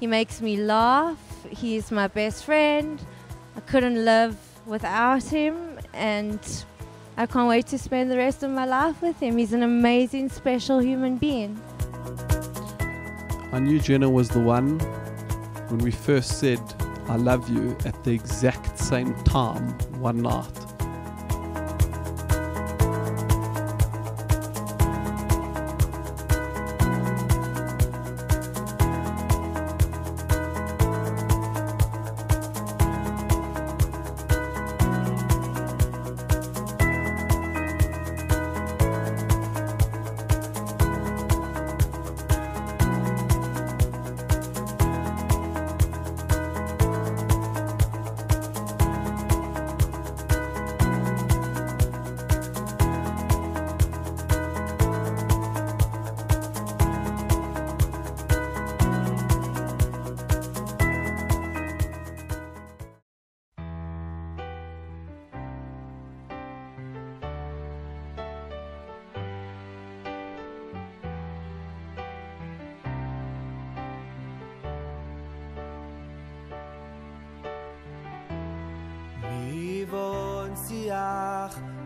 He makes me laugh. He's my best friend. I couldn't live without him, and I can't wait to spend the rest of my life with him. He's an amazing, special human being. I knew Jenna was the one when we first said, I love you at the exact same time one night.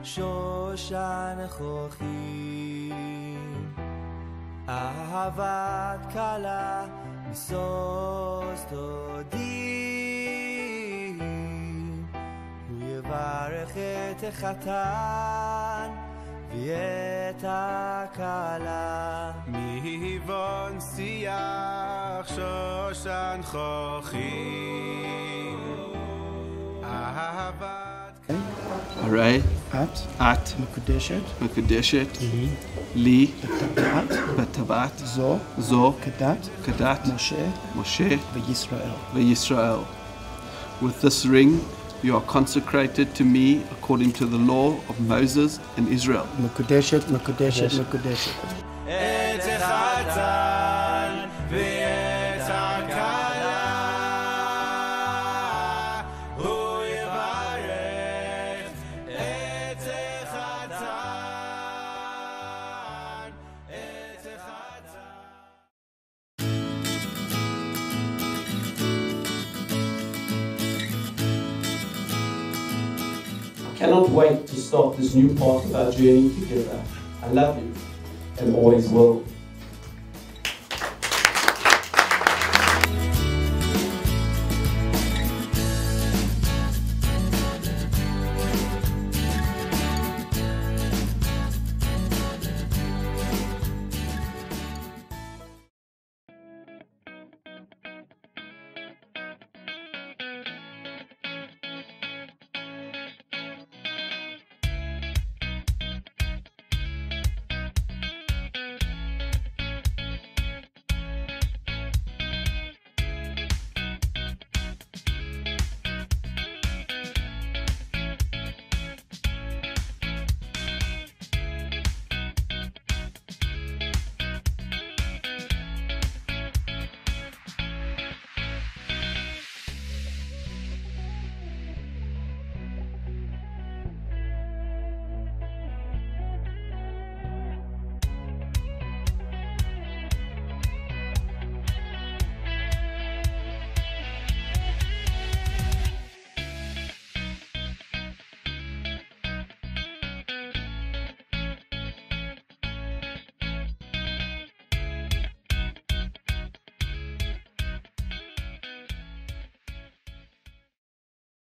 شوشن خوخی، ئاهاوات کالا میسۆست تۆ دی روی بارخێت خەتان کالا میهیوان سیاخ شوشان خوخی. הרי את את מקודשת מקודשת לי לי בטבעת בטבעת זו זו כדת כדת משה משה וישראל. וישראל. With this ring you are consecrated to me according to the law of Moses and Israel. מקודשת, מקודשת, מקודשת. Cannot wait to start this new part of our journey together. I love you and always will.